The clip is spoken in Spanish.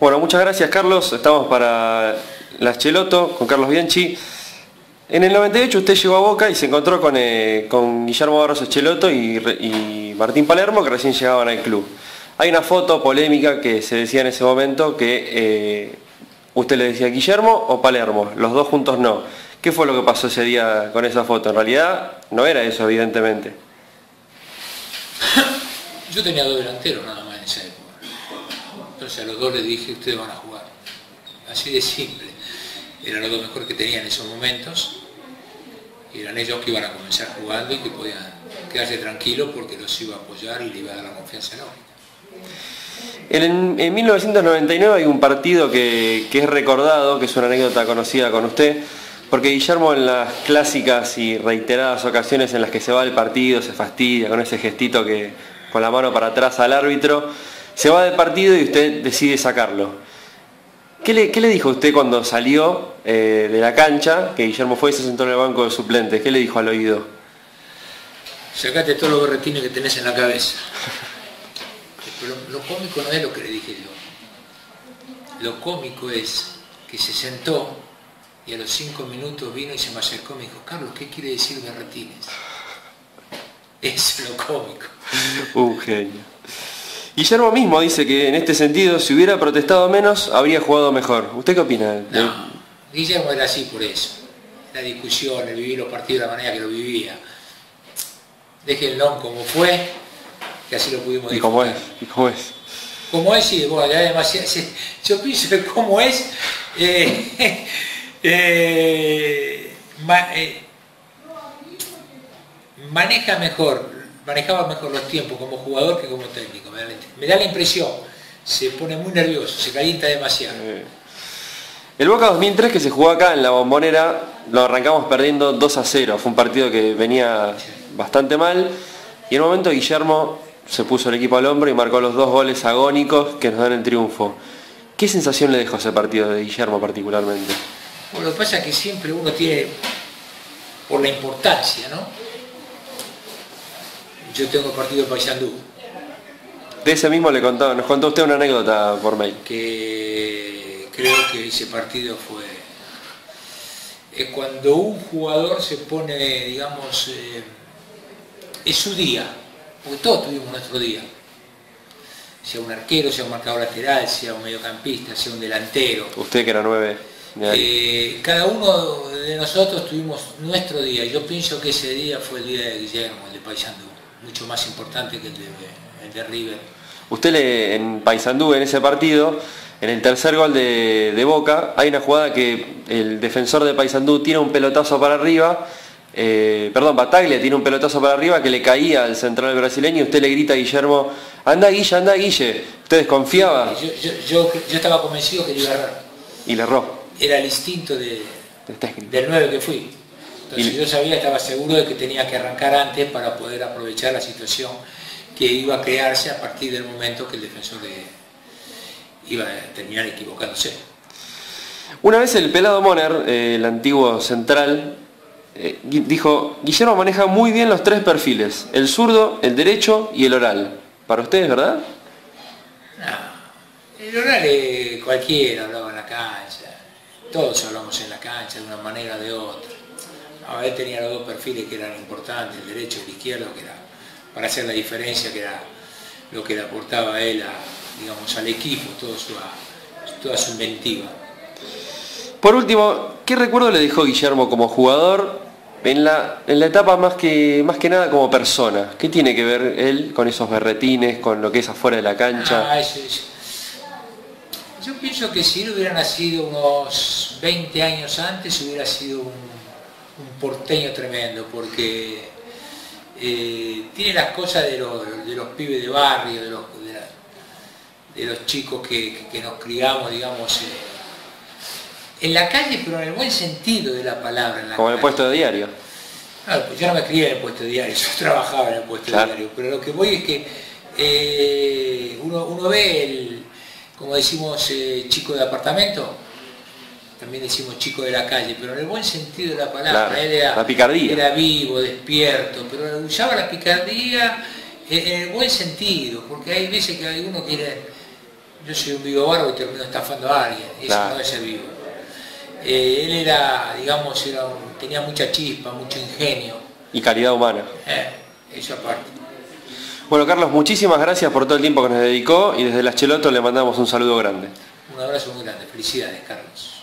Bueno, muchas gracias Carlos. Estamos para las Cheloto con Carlos Bianchi. En el 98 usted llegó a Boca y se encontró con, eh, Guillermo Barros Cheloto y, Martín Palermo que recién llegaban al club. Hay una foto polémica que se decía en ese momento que eh, usted le decía Guillermo o Palermo, los dos juntos no. ¿Qué fue lo que pasó ese día con esa foto? En realidad no era eso, evidentemente. Yo tenía dos delanteros nada más. Entonces a los dos les dije, ustedes van a jugar. Así de simple. Eran los dos mejores que tenían en esos momentos. Y eran ellos que iban a comenzar jugando y que podían quedarse tranquilos porque los iba a apoyar y les iba a dar la confianza lógica. En, en 1999 hay un partido que, que es recordado, que es una anécdota conocida con usted, porque Guillermo en las clásicas y reiteradas ocasiones en las que se va del partido, se fastidia con ese gestito que con la mano para atrás al árbitro, se va del partido y usted decide sacarlo. ¿Qué le, qué le dijo usted cuando salió eh, de la cancha, que Guillermo fue y se sentó en el banco de suplentes? ¿Qué le dijo al oído? Sacate todos los berretines que tenés en la cabeza. Lo, lo cómico no es lo que le dije yo. Lo cómico es que se sentó y a los cinco minutos vino y se me acercó y me dijo, Carlos, ¿qué quiere decir berretines? Es lo cómico. Un genio. Guillermo mismo dice que en este sentido, si hubiera protestado menos, habría jugado mejor. ¿Usted qué opina? No, Guillermo era así por eso. La discusión, el vivir los partidos de la manera que lo vivía. Déjenlo como fue, que así lo pudimos ¿Y cómo es? ¿Y cómo es? Como es, y bueno, ya demasiado, yo pienso que cómo es, eh, eh, ma, eh, maneja mejor, manejaba mejor los tiempos como jugador que como técnico, me da la, me da la impresión, se pone muy nervioso, se calienta demasiado. El Boca 2003 que se jugó acá en la bombonera, lo arrancamos perdiendo 2 a 0, fue un partido que venía bastante mal y en un momento Guillermo se puso el equipo al hombro y marcó los dos goles agónicos que nos dan el triunfo. ¿Qué sensación le dejó ese partido de Guillermo particularmente? Bueno, lo que pasa es que siempre uno tiene, por la importancia, ¿no? Yo tengo partido Paysandú. De ese mismo le contó, nos contó usted una anécdota por mail. Que creo que ese partido fue... Es cuando un jugador se pone, digamos, eh, es su día, porque todos tuvimos nuestro día. Sea un arquero, sea un marcador lateral, sea un mediocampista, sea un delantero. Usted que era nueve. Eh, cada uno de nosotros tuvimos nuestro día. Yo pienso que ese día fue el día de Guillermo, el de Paysandú, mucho más importante que el de, el de River. Usted le, en Paysandú, en ese partido, en el tercer gol de, de, Boca, hay una jugada que el defensor de Paysandú tira un pelotazo para arriba, eh, perdón, Bataglia tiene un pelotazo para arriba que le caía al central brasileño y usted le grita a Guillermo, anda Guille, anda Guille. ¿Usted desconfiaba? Yo, yo, yo, yo estaba convencido que le iba a errar. Y le erró era el instinto de, del 9 que fui. Entonces yo sabía, estaba seguro de que tenía que arrancar antes para poder aprovechar la situación que iba a crearse a partir del momento que el defensor iba a terminar equivocándose. Una vez el pelado Moner, eh, el antiguo central, eh, dijo, Guillermo maneja muy bien los tres perfiles, el zurdo, el derecho y el oral. Para ustedes, ¿verdad? No, el oral es cualquiera, hablaba en la cancha todos hablamos en la cancha de una manera o de otra. A él tenía los dos perfiles que eran importantes, el derecho y el izquierdo, que era para hacer la diferencia, que era lo que le aportaba a él a, digamos, al equipo, toda su, toda su inventiva. Por último, ¿qué recuerdo le dejó Guillermo como jugador en la, en la etapa más que, más que nada como persona? ¿Qué tiene que ver él con esos berretines, con lo que es afuera de la cancha? Ah, eso, eso. Yo pienso que si él hubiera nacido unos 20 años antes hubiera sido un, un porteño tremendo, porque eh, tiene las cosas de los, de los, pibes de barrio, de los, de la, de los chicos que, que, nos criamos, digamos, eh, en la calle, pero en el buen sentido de la palabra. En la Como calle. en el puesto de diario. Claro, pues yo no me crié en el puesto de diario, yo trabajaba en el puesto Claro. de diario, pero lo que voy es que eh, uno, uno ve el, como decimos chico de apartamento, también decimos chico de la calle, pero en el buen sentido de la palabra. Claro, Él era, la picardía. Era vivo, despierto, pero usaba la picardía en el buen sentido, porque hay veces que uno quiere yo soy un vivo barro y termino estafando a alguien, eso no es ser vivo. Eh, él era, digamos, era tenía mucha chispa, mucho ingenio. Y calidad humana. Eh, eso aparte. Bueno, Carlos, muchísimas gracias por todo el tiempo que nos dedicó y desde la Cheloto le mandamos un saludo grande. Un abrazo muy grande. Felicidades, Carlos.